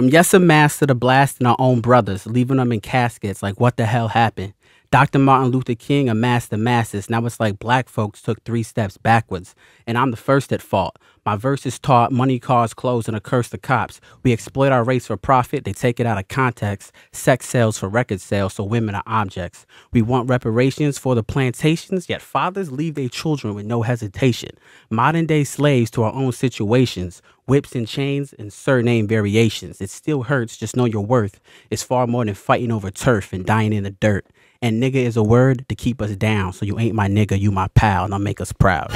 From yes a master to blasting our own brothers, leaving them in caskets like what the hell happened. Dr. Martin Luther King amassed the masses. Now it's like black folks took three steps backwards. And I'm the first at fault. My verses taught money, cars, clothes, and a curse to cops. We exploit our race for profit. They take it out of context. Sex sells for record sales, so women are objects. We want reparations for the plantations, yet fathers leave their children with no hesitation. Modern day slaves to our own situations. Whips and chains and surname variations. It still hurts, just know your worth. It's far more than fighting over turf and dying in the dirt. And nigga is a word to keep us down. So you ain't my nigga, you my pal, and I'll make us proud.